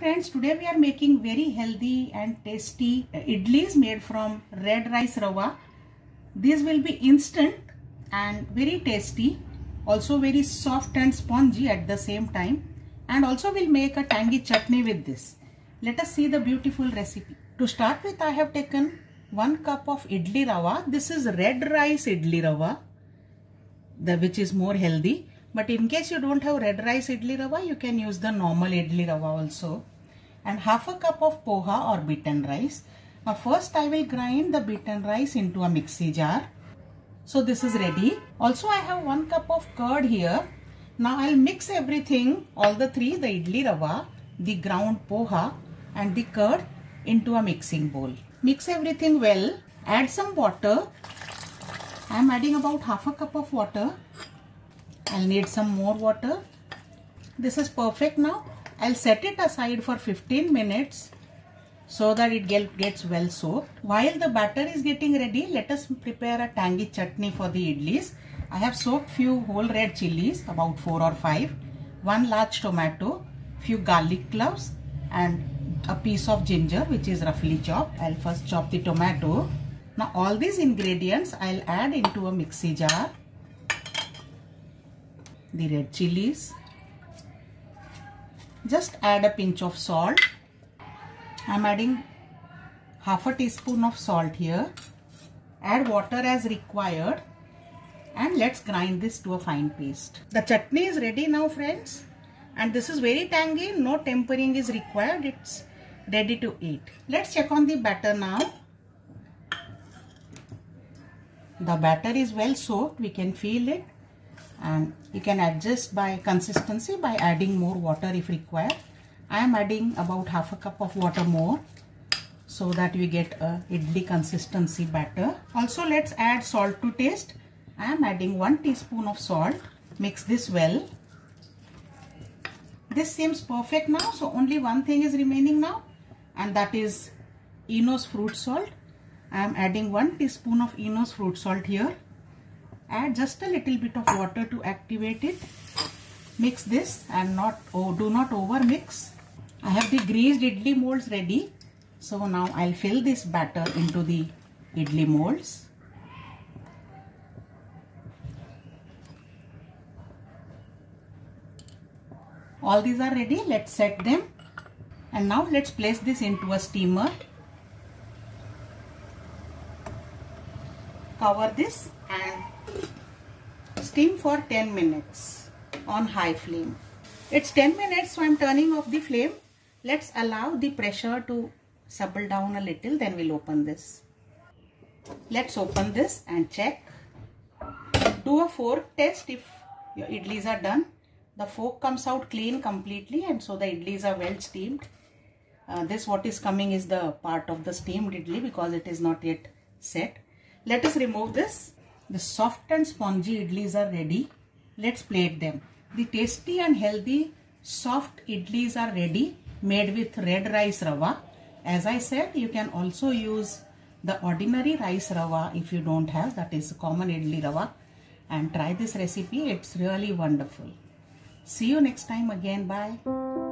friends, today we are making very healthy and tasty idlis made from red rice rava. These will be instant and very tasty, also very soft and spongy at the same time and also we'll make a tangy chutney with this. Let us see the beautiful recipe. To start with I have taken 1 cup of idli rava. This is red rice idli rava the, which is more healthy but in case you don't have red rice idli rava, you can use the normal idli rava also. And half a cup of poha or beaten rice. Now first I will grind the beaten rice into a mixie jar. So this is ready. Also I have one cup of curd here. Now I'll mix everything, all the three, the idli rava, the ground poha and the curd into a mixing bowl. Mix everything well. Add some water. I am adding about half a cup of water I'll need some more water. This is perfect now. I'll set it aside for 15 minutes so that it get, gets well soaked. While the batter is getting ready, let us prepare a tangy chutney for the idlis. I have soaked few whole red chilies, about 4 or 5, one large tomato, few garlic cloves and a piece of ginger which is roughly chopped. I'll first chop the tomato. Now all these ingredients I'll add into a mixie jar the red chilies. Just add a pinch of salt. I'm adding half a teaspoon of salt here. Add water as required and let's grind this to a fine paste. The chutney is ready now friends and this is very tangy. No tempering is required. It's ready to eat. Let's check on the batter now. The batter is well soaked. We can feel it and you can adjust by consistency by adding more water if required. I am adding about half a cup of water more so that we get a idli consistency batter. Also let's add salt to taste. I am adding 1 teaspoon of salt. Mix this well. This seems perfect now so only one thing is remaining now and that is Eno's fruit salt. I am adding 1 teaspoon of Eno's fruit salt here add just a little bit of water to activate it. Mix this and not oh do not over mix I have the greased idli molds ready. So now I'll fill this batter into the idli molds. All these are ready. Let's set them. And now let's place this into a steamer. Cover this and steam for 10 minutes on high flame. It's 10 minutes so I'm turning off the flame. Let's allow the pressure to settle down a little then we'll open this. Let's open this and check. Do a fork test if your idlis are done. The fork comes out clean completely and so the idlis are well steamed. Uh, this what is coming is the part of the steamed idli because it is not yet set. Let us remove this the soft and spongy idlis are ready. Let's plate them. The tasty and healthy soft idlis are ready made with red rice rava. As I said, you can also use the ordinary rice rava if you don't have that is common idli rava and try this recipe. It's really wonderful. See you next time again. Bye.